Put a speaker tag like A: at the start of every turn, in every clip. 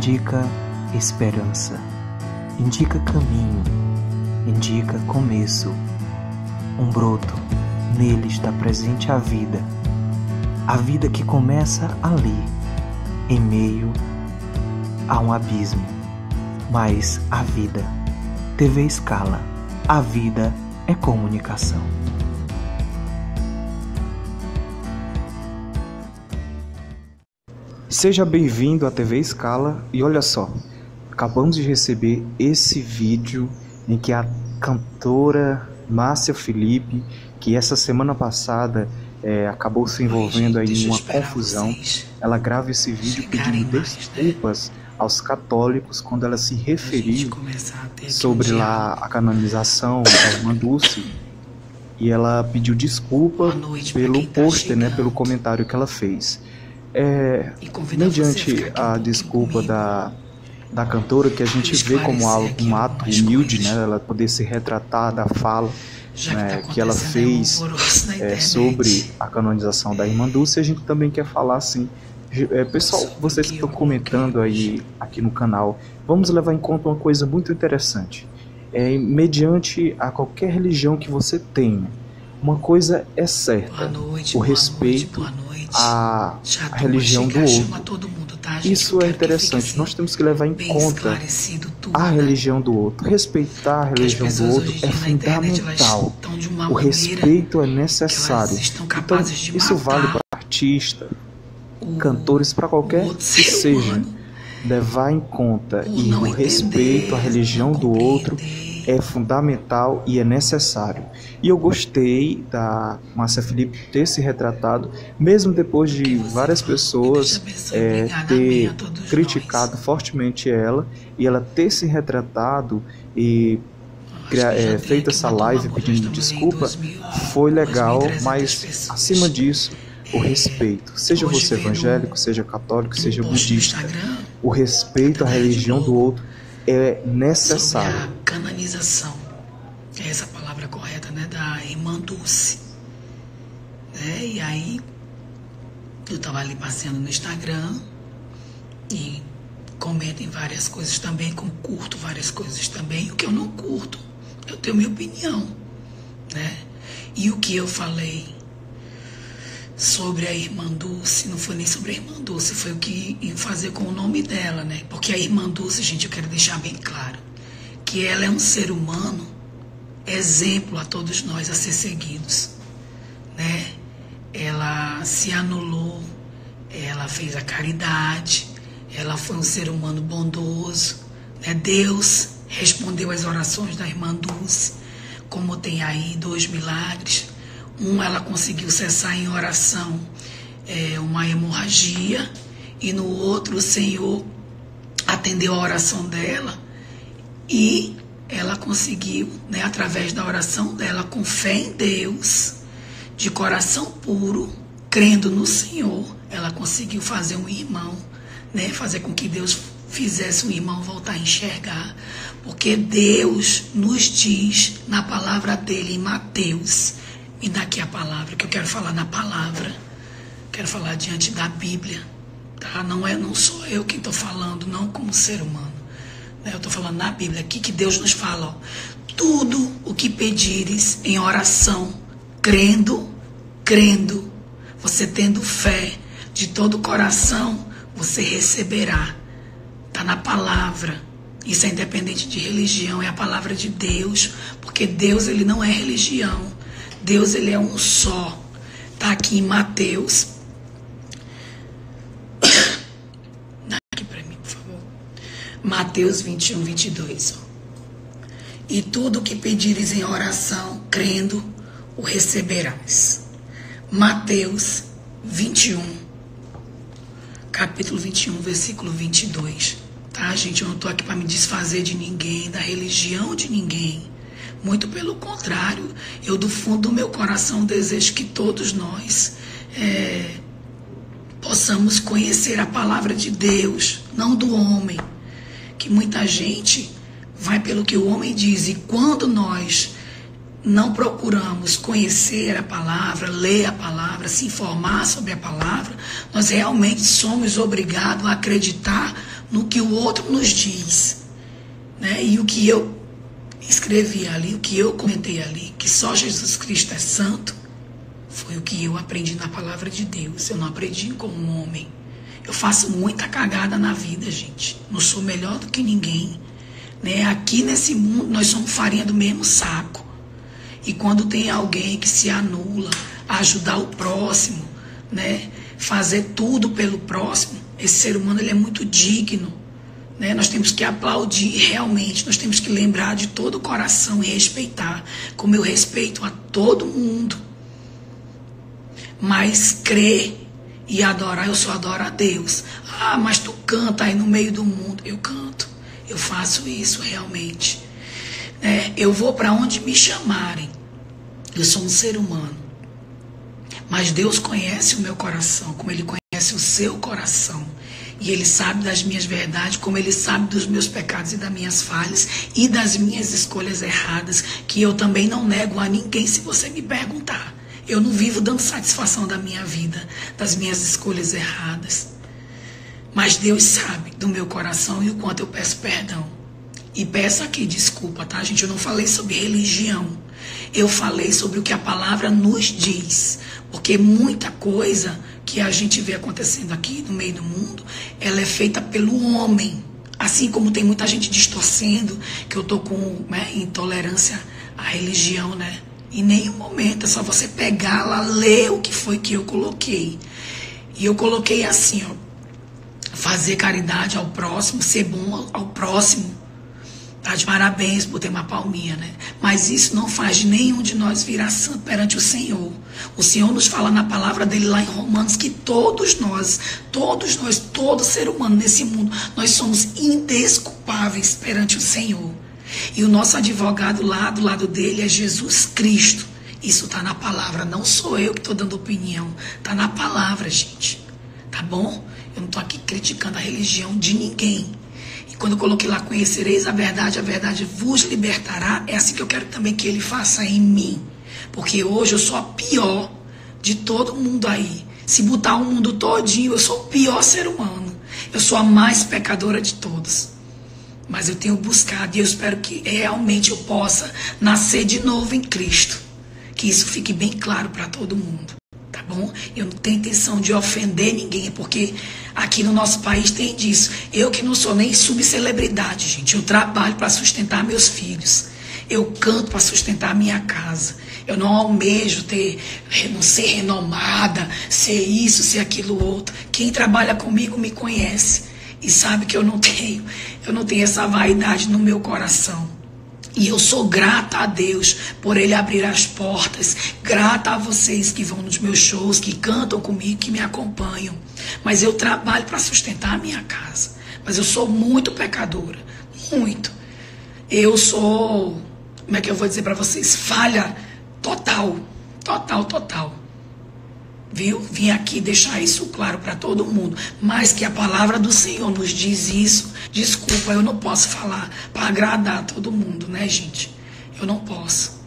A: indica esperança, indica caminho, indica começo. Um broto, nele está presente a vida, a vida que começa ali, em meio a um abismo. Mas a vida, TV escala, a vida é comunicação. Seja bem-vindo à TV Escala e olha só, acabamos de receber esse vídeo em que a cantora Márcia Felipe, que essa semana passada é, acabou se envolvendo aí em uma confusão, ela grava esse vídeo pedindo desculpas aos católicos quando ela se referiu sobre lá a canonização da irmã Dulce e ela pediu desculpa pelo pôster, né, pelo comentário que ela fez. É, mediante a desculpa da, da cantora, que a gente vê como um ato humilde, né, ela poder se retratar da fala né, tá que ela fez é, sobre a canonização da irmã Dulce, a gente também quer falar assim. É, pessoal, vocês que estão comentando aí aqui no canal, vamos levar em conta uma coisa muito interessante. É, mediante a qualquer religião que você tenha, uma coisa é certa: noite, o respeito noite, à, à religião do outro. Isso é interessante. Assim, Nós temos que levar em conta a né? religião do outro. Respeitar a religião do outro é fundamental. O respeito é necessário. Então, isso vale para artista, cantores, para qualquer que seja. Levar em conta e o respeito à religião do outro é fundamental e é necessário. E eu gostei da Márcia Felipe ter se retratado, mesmo depois de várias pessoas é, ter criticado fortemente ela, e ela ter se retratado e é, feito essa live pedindo desculpa, foi legal, mas acima disso, o respeito. Seja você evangélico, seja católico, seja budista, o respeito à religião do outro é necessário.
B: Canonização, é essa palavra correta, né, da irmã Dulce. Né? E aí eu estava ali passeando no Instagram e comento em várias coisas também, como curto várias coisas também. O que eu não curto, eu tenho minha opinião, né? E o que eu falei sobre a irmã Dulce, não foi nem sobre a irmã Dulce, foi o que ia fazer com o nome dela, né? Porque a irmã Dulce, gente, eu quero deixar bem claro que ela é um ser humano exemplo a todos nós a ser seguidos, né? Ela se anulou, ela fez a caridade, ela foi um ser humano bondoso, né? Deus respondeu às orações da irmã Dulce, como tem aí dois milagres um, ela conseguiu cessar em oração é, uma hemorragia, e no outro, o Senhor atendeu a oração dela e ela conseguiu, né, através da oração dela, com fé em Deus, de coração puro, crendo no Senhor, ela conseguiu fazer um irmão, né, fazer com que Deus fizesse um irmão voltar a enxergar, porque Deus nos diz na palavra dele em Mateus me dá aqui a palavra, que eu quero falar na palavra. Quero falar diante da Bíblia. Tá? Não, é, não sou eu quem estou falando, não como ser humano. Eu estou falando na Bíblia, aqui que Deus nos fala. Ó, Tudo o que pedires em oração, crendo, crendo, você tendo fé de todo o coração, você receberá. Está na palavra. Isso é independente de religião, é a palavra de Deus, porque Deus ele não é religião. Deus ele é um só. Tá aqui em Mateus. Dá aqui para mim, por favor. Mateus 21, 22. Ó. E tudo o que pedires em oração, crendo, o receberás. Mateus 21, capítulo 21, versículo 22. Tá, gente? Eu não tô aqui para me desfazer de ninguém, da religião de ninguém. Muito pelo contrário, eu do fundo do meu coração desejo que todos nós é, possamos conhecer a palavra de Deus, não do homem. Que muita gente vai pelo que o homem diz, e quando nós não procuramos conhecer a palavra, ler a palavra, se informar sobre a palavra, nós realmente somos obrigados a acreditar no que o outro nos diz. Né? E o que eu escrevi ali, o que eu comentei ali, que só Jesus Cristo é santo, foi o que eu aprendi na palavra de Deus. Eu não aprendi com um homem. Eu faço muita cagada na vida, gente. Não sou melhor do que ninguém. Né? Aqui nesse mundo nós somos farinha do mesmo saco. E quando tem alguém que se anula a ajudar o próximo, né, fazer tudo pelo próximo, esse ser humano ele é muito digno. Né? Nós temos que aplaudir realmente, nós temos que lembrar de todo o coração e respeitar, como eu respeito a todo mundo. Mas crer e adorar, eu só adoro a Deus. Ah, mas tu canta aí no meio do mundo. Eu canto, eu faço isso realmente. É, eu vou para onde me chamarem. Eu sou um ser humano. Mas Deus conhece o meu coração, como Ele conhece o seu coração. E Ele sabe das minhas verdades, como Ele sabe dos meus pecados e das minhas falhas e das minhas escolhas erradas, que eu também não nego a ninguém se você me perguntar. Eu não vivo dando satisfação da minha vida, das minhas escolhas erradas. Mas Deus sabe do meu coração e o quanto eu peço perdão. E peço aqui desculpa, tá, gente? Eu não falei sobre religião. Eu falei sobre o que a palavra nos diz. Porque muita coisa que a gente vê acontecendo aqui no meio do mundo, ela é feita pelo homem. Assim como tem muita gente distorcendo, que eu tô com né, intolerância à religião, né? Em nenhum momento, é só você pegar lá, ler o que foi que eu coloquei. E eu coloquei assim, ó. Fazer caridade ao próximo, ser bom ao próximo, Tá de parabéns por ter uma palminha, né? Mas isso não faz de nenhum de nós virar santo perante o Senhor. O Senhor nos fala na palavra dele lá em Romanos que todos nós, todos nós, todo ser humano nesse mundo, nós somos indesculpáveis perante o Senhor. E o nosso advogado lá do lado dele é Jesus Cristo. Isso está na palavra, não sou eu que estou dando opinião. Está na palavra, gente. Tá bom? Eu não estou aqui criticando a religião de ninguém. Quando eu coloquei lá, conhecereis a verdade, a verdade vos libertará, é assim que eu quero também que ele faça em mim. Porque hoje eu sou a pior de todo mundo aí. Se botar o mundo todinho, eu sou o pior ser humano. Eu sou a mais pecadora de todos. Mas eu tenho buscado e eu espero que realmente eu possa nascer de novo em Cristo. Que isso fique bem claro para todo mundo bom? Eu não tenho intenção de ofender ninguém, porque aqui no nosso país tem disso. Eu que não sou nem subcelebridade, gente. Eu trabalho para sustentar meus filhos. Eu canto para sustentar minha casa. Eu não almejo ter, não ser renomada, ser isso, ser aquilo outro. Quem trabalha comigo me conhece e sabe que eu não tenho, eu não tenho essa vaidade no meu coração. E eu sou grata a Deus por Ele abrir as portas. Grata a vocês que vão nos meus shows, que cantam comigo, que me acompanham. Mas eu trabalho para sustentar a minha casa. Mas eu sou muito pecadora. Muito. Eu sou, como é que eu vou dizer para vocês? Falha total. Total, total. Viu? Vim aqui deixar isso claro para todo mundo. Mas que a palavra do Senhor nos diz isso. Desculpa, eu não posso falar para agradar todo mundo, né, gente? Eu não posso.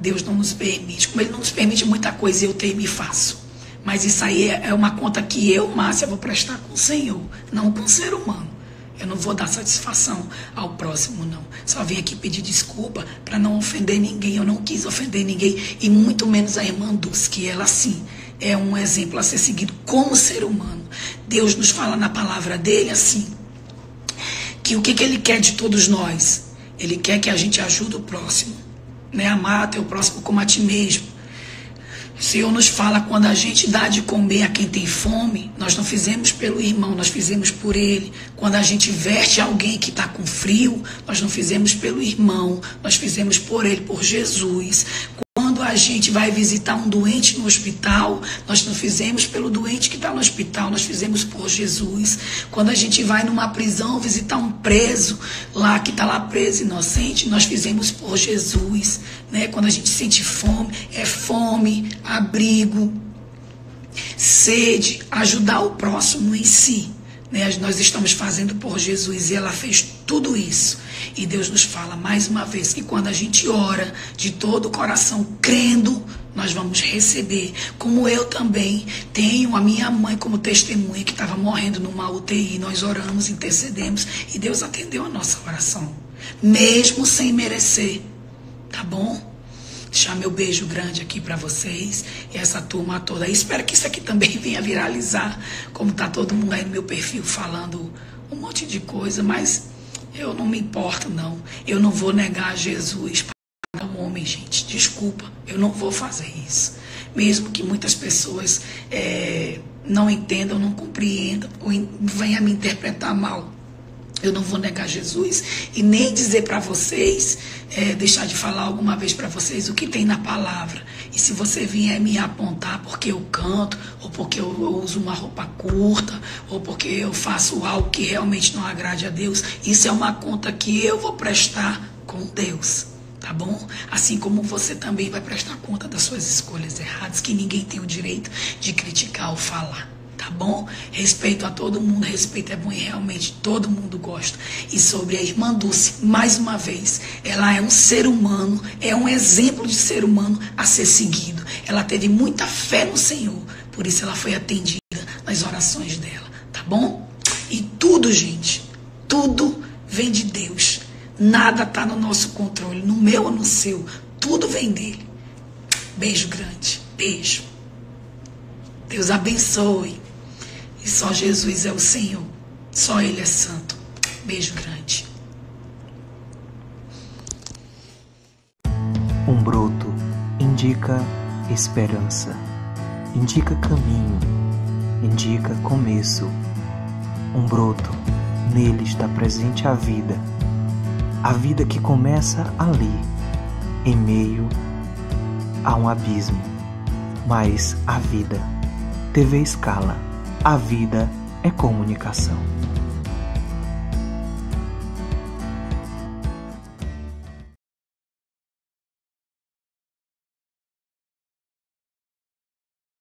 B: Deus não nos permite. Como Ele não nos permite muita coisa, eu tenho e me faço. Mas isso aí é uma conta que eu, Márcia, vou prestar com o Senhor, não com o ser humano. Eu não vou dar satisfação ao próximo, não. Só vim aqui pedir desculpa para não ofender ninguém. Eu não quis ofender ninguém. E muito menos a irmã Dulce, que ela, sim, é um exemplo a ser seguido como ser humano. Deus nos fala na palavra dele assim, que o que, que ele quer de todos nós? Ele quer que a gente ajude o próximo, né? Amar teu próximo como a ti mesmo. O Senhor nos fala quando a gente dá de comer a quem tem fome, nós não fizemos pelo irmão, nós fizemos por ele. Quando a gente veste alguém que está com frio, nós não fizemos pelo irmão, nós fizemos por ele, por Jesus a gente vai visitar um doente no hospital, nós não fizemos pelo doente que está no hospital, nós fizemos por Jesus. Quando a gente vai numa prisão visitar um preso lá que está lá preso inocente, nós fizemos por Jesus. Né? Quando a gente sente fome, é fome, abrigo, sede, ajudar o próximo em si. Né? Nós estamos fazendo por Jesus e ela fez tudo isso. E Deus nos fala mais uma vez que quando a gente ora de todo o coração, crendo, nós vamos receber. Como eu também tenho a minha mãe como testemunha que estava morrendo numa UTI, nós oramos, intercedemos e Deus atendeu a nossa oração, mesmo sem merecer. Tá bom? Deixar meu beijo grande aqui para vocês e essa turma toda. espero que isso aqui também venha viralizar, como tá todo mundo aí no meu perfil falando um monte de coisa, mas eu não me importo não. Eu não vou negar Jesus para um homem, gente. Desculpa, eu não vou fazer isso. Mesmo que muitas pessoas é, não entendam, não compreendam ou venham me interpretar mal. Eu não vou negar Jesus e nem dizer para vocês, é, deixar de falar alguma vez para vocês o que tem na palavra. E se você vier me apontar porque eu canto, ou porque eu, eu uso uma roupa curta, ou porque eu faço algo que realmente não agrade a Deus, isso é uma conta que eu vou prestar com Deus tá bom? Assim como você também vai prestar conta das suas escolhas erradas, que ninguém tem o direito de criticar ou falar tá bom? Respeito a todo mundo, respeito é bom e realmente todo mundo gosta. E sobre a irmã Dulce, mais uma vez, ela é um ser humano, é um exemplo de ser humano a ser seguido. Ela teve muita fé no Senhor, por isso ela foi atendida nas orações dela, tá bom? E tudo, gente, tudo vem de Deus. Nada está no nosso controle, no meu ou no seu. Tudo vem dele. Beijo grande. Beijo. Deus abençoe. E só Jesus é o Senhor. Só Ele é santo. Beijo grande.
A: Um broto indica esperança, indica caminho, indica começo. Um broto, nele está presente a vida, a vida que começa ali, em meio a um abismo, mas a vida. TV Escala a vida é comunicação.